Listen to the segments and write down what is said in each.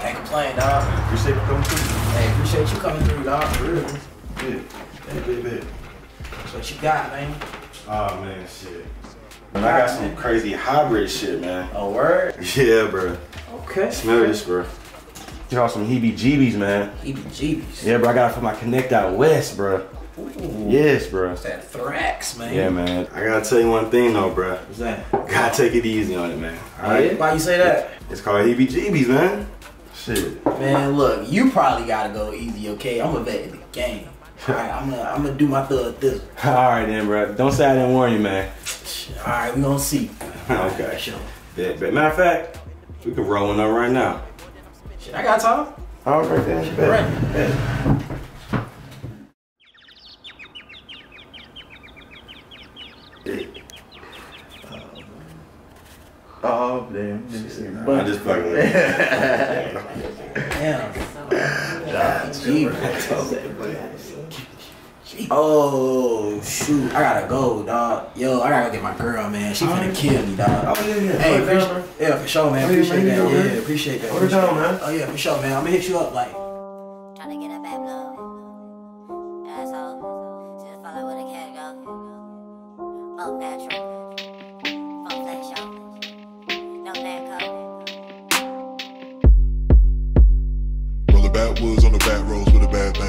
Can't complain, dog. Appreciate you coming through. Hey, appreciate you coming through, dog. For real. Yeah. That's what you got, man. Oh, man, shit. I got some crazy hybrid shit, man. Oh, word? Yeah, bro. Okay. Smell this, bro. Y'all some heebie-jeebies, man. Heebie-jeebies. Yeah, bro. I got it for my Connect Out West, bro. Ooh. Yes, bro. That's that thrax, man. Yeah, man. I gotta tell you one thing, though, bro. What's that? Gotta take it easy on it, man. All Yeah? Why you say that? It's called heebie-jeebies, man. Shit. Man, look, you probably gotta go easy, okay? I'm a vet in the game. Alright, I'm gonna I'm gonna do my thug this. All right, then, bro. Don't say I didn't warn you, man. Alright, we gonna see. okay. Sure. Bet, bet. Matter of fact, we can roll one up right now. Shit, I got time. All right, then. Bet. Right. Bet. Oh, damn. I just fucking with Damn. Gee. Oh shoot, I gotta go, dog. Yo, I gotta go get my girl, man. She finna kill me, dog. Oh, yeah, yeah. Hey, Hold it down, appreciate, yeah, for sure, man. Oh, Appreciate that. you know, man. Yeah, appreciate that. Hold it down, man. Oh yeah, for sure, man. I'm gonna hit you up like. Tryna get a bad blow. Asshole. Just follow where the cat go. Fuck natural. Fuck flex, yo. No man code. Rolling backwoods on the back roads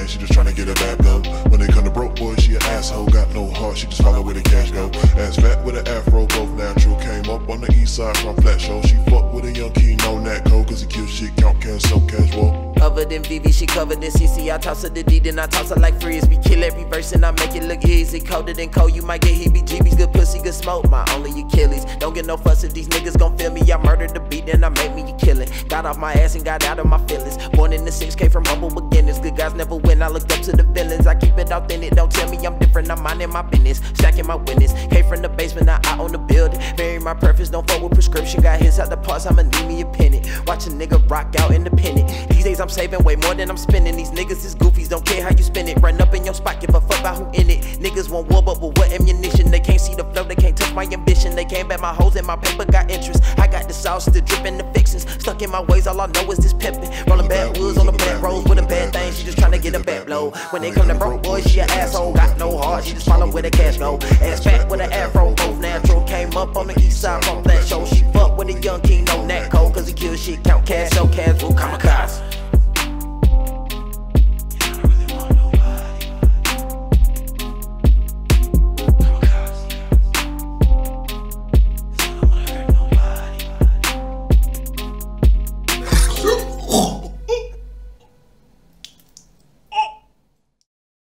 She just tryna get a bad blow. When they come to broke boy, she an asshole. Got no heart, she just follow where the cash go. Ass fat with an afro, both natural. Came up on the east side from Flat Shoals. She fuck with a young king on that code. Cause he kill shit, count cash, so casual. Covered in VV, she covered in CC. I toss her the D, then I toss her like frisbee. Kill every verse and I make it look easy. Colder than cold, you might get heebie jeebies. Good pussy, good smoke, my only Achilles. Don't get no fuss if these niggas gon' feel me. I murdered the beat, then I made me a killing. Got off my ass and got out of my feelings. Born in the 6K from humble beginnings. honest my purpose, don't fuck with prescription. Got hits out the parts, I'ma need me a pennant. Watch a nigga rock out independent. These days I'm saving way more than I'm spending. These niggas is goofies, don't care how you spend it. Run up in your spot, give a fuck about who in it. Niggas want war, but with what ammunition? They can't see the flow, they can't touch my ambition. They came back my hoes and my paper got interest. I got the sauce, the drip and the fixins. Stuck in my ways, all I know is this pimpin'. Rolling backwoods on the back roads with a bad thing. She just tryna get a back blow. When they come to broke boys, she a asshole. Got no heart, she just follow where the cash go. Ass fat with an afro, both natural. Came up on the